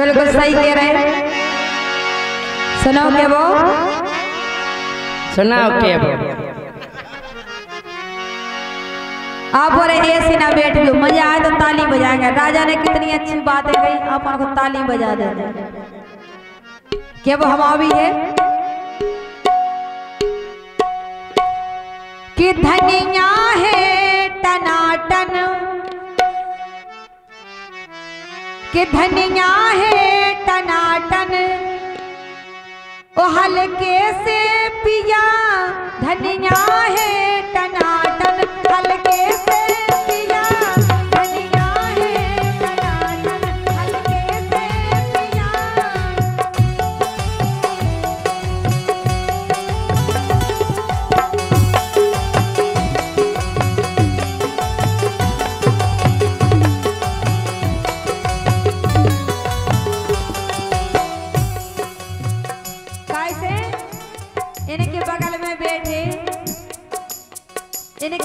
बिल्कुल सही कह रहे सुनो क्या वो सुनाओ के अब आप बोले ऐसे ना बैठ गए मज़ा आए तो ताली बजाएँगे राजा ने कितनी अच्छी बातें कही आप उनको ताली बजा दे। क्या वो हम अभी है? कि धनिया है टनाटन। कि धनिया है टनाटन। ओ हल्के से पिया धनिया है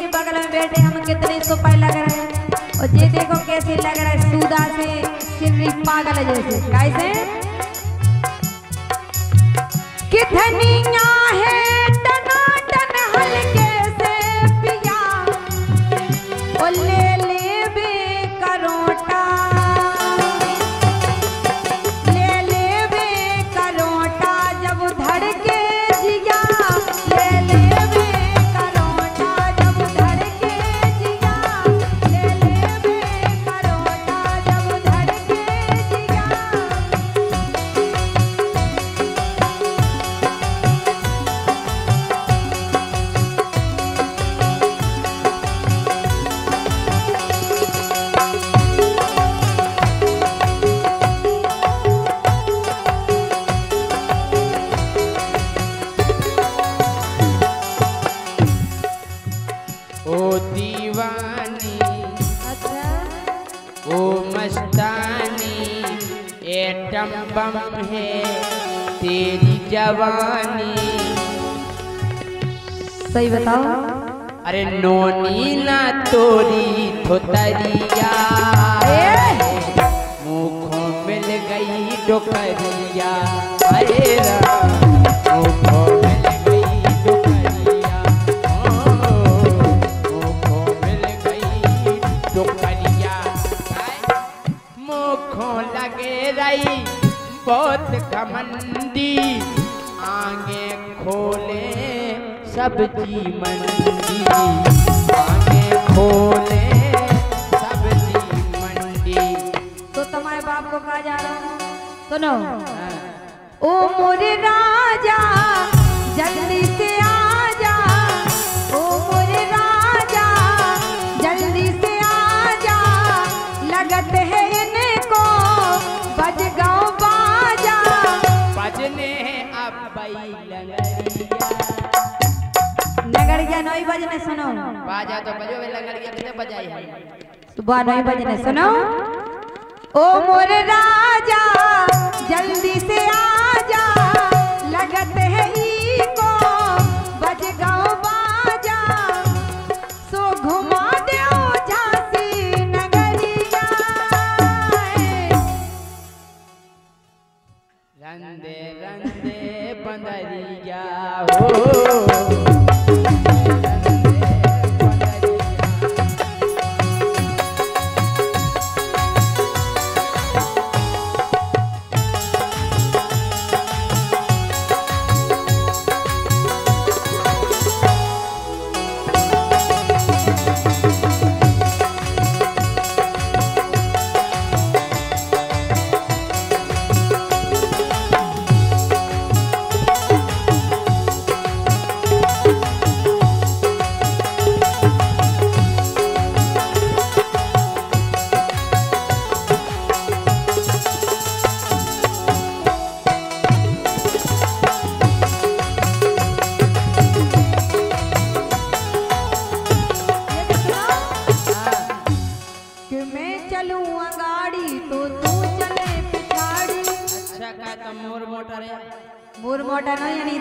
इनके बगल में बैठे हम कितने सुपाई लग रहे हैं। और ये देखो कैसे लग रहा है, सूदा से सिमरी पागल जैसे। कैसे कितनी है? बम है तेरी जवानी। सही बताओ। अरे नोनी ना तोरी थोतरिया। मुखों मिल गई डोकरिया। अरे राम, सब्ज़ी मंडी आगे खोले सब्ज़ी मंडी तो तुम्हारे बाप को कहा जा रहा है? सुनो। हाँ। ओ मोरे राजा जल्दी से आजा। ओ मोरे राजा जल्दी से आजा। लगत है इनको बज गाँव बाजा। बजने अब बई लगरिया नौ बजने सुनो बाजा तो बजो वे लगड़िया कितने बजाई है सुबह नौ बजने सुनो ओ मोर राजा जल्दी से आजा लगत है ई को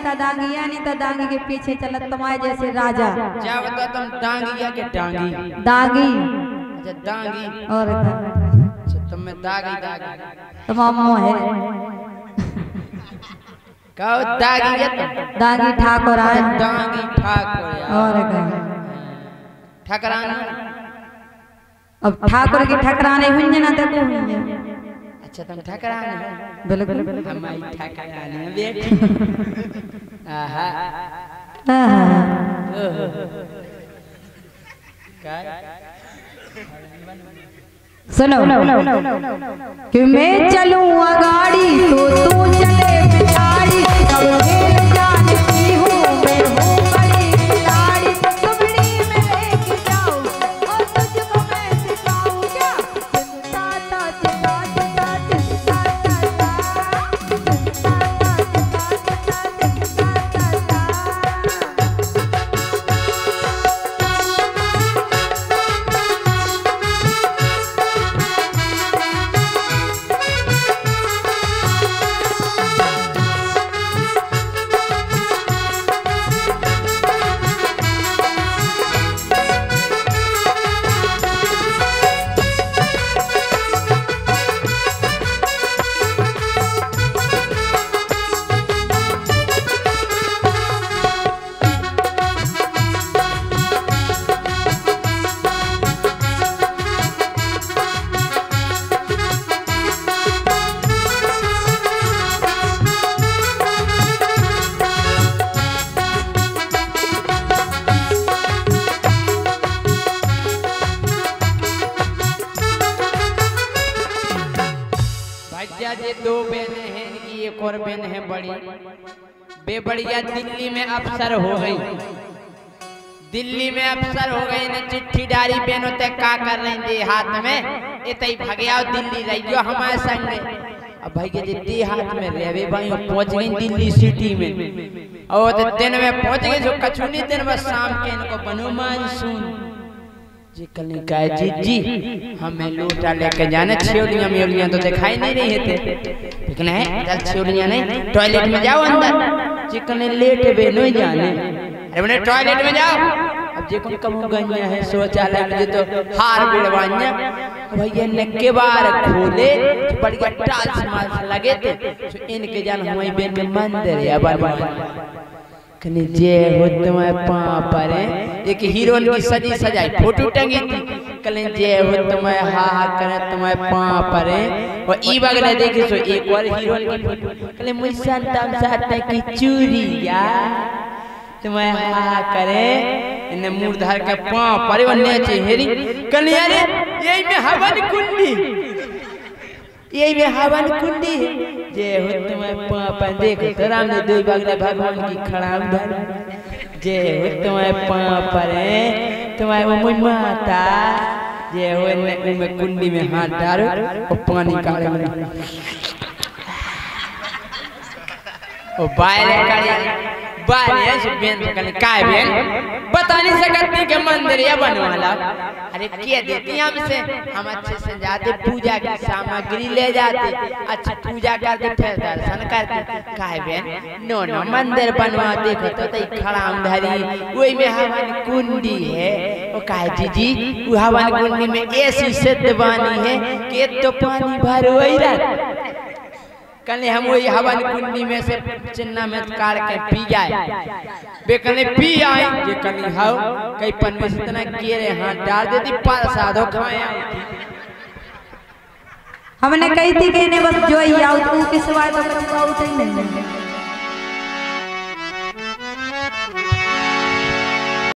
मोटा नहीं अनीता दांगी अनीता के पीछे चलत तुम्हारे जैसे राजा। क्या बता तुम डांगी या के डांगी। दागी अच्छा डांगी। और अच्छा तुम में दागी दागी। तो मामो है। कहो दागी तुम। दागी ठाकुर आए। दागी ठाकुर। और क्या ठकरान। अब ठाकुर की ठकराने हुई ना देखो हुई अच्छा तुम ठकरान हो बिल्कुल हमारी ठकरान है बेटी आहा आहा का सुनो कि मैं चलूँ गाड़ी तो तू चले और बहन है बड़ी। बे बढ़िया दिल्ली में अफसर हो गई। दिल्ली में अफसर हो गई ने चिट्ठी डाली बहनों ते का कर रही थी हाथ में? इतई भगया दिल्ली रही जो हमारे संग। अब भाई के जितनी हाथ में रेवे भाई पहुँच गई दिल्ली सिटी में। और तो दिन में पहुँच गई, जो कछुनी दिन में शाम के इनको बनो मानसून। जी कल ने जी जी हमें लूटा लेके जाने छियोलियाँ मियोलियाँ तो दिखाई नहीं रही थे। लेकिन है चल छियोलियाँ नहीं टॉयलेट में जाओ अंदर। जी कल लेट बे नहीं जाने। अरे मैंने टॉयलेट में जाओ। अब जे कौन कम गन्या है शौचालय में जे तो हार बिड़वान्या भैया ने के बार खोले तो बढ़िया टाल्स माल्स लगे थे। तो इनके जान हमारी बेन में मंदिर है बनवाया कनी जे हो तुम्हें पाँ पर। एक हीरोइन की सजी सजाई फ़ोटो टंगी थी कल जे हो तुम्हें हा हा करे तुम्हें पाँ पर। और ई बगले देखी सो एक और हीरोइन की फ़ोटो। कल मुझसे तम साथ की चूरी यार तुम्हें हा हा करे। इन्हें मुँह धर के पाँ पर। वन्ने चे हेरी कल अरे यही में हवन कुंडी। यही में हवन कुंडी। जे हो तुम्हें पापा देखो तो राम ने दो बगले भगवान की खड़ाम धर जे हो तुम्हें पापा रे तुम्हें मुझ माता। जे हो ने उनमें कुंडी में हाथ डालो, और पानी काले में ओ बाहर काले। बाहर से बेन कने काय बेन बता नहीं सकती के मंदिर या बनवाला। अरे के देती हमसे हम अच्छे से जाते पूजा की सामग्री ले जाते अच्छी पूजा करते फिर दर्शन करते काय बेन नो नो मंदिर बनवा देखो तो तई खड़ाम धरी। वही में हवन कुंडी है। ओ काय जी जी वो हवन कुंडी में ऐसी सिद्ध बानी है कि तो पानी भर वही रहता कल हम वही हवन कुंडी में से चिन्ना में कार के पी जाए। बे कने पी आए जे कने हाउ कई पन में इतना गिरे हाथ डाल देती साधो खाए हमने कही थी कि ने बस जो ही आउट ऊ के सिवाय तो कुछ आउट ही नहीं। है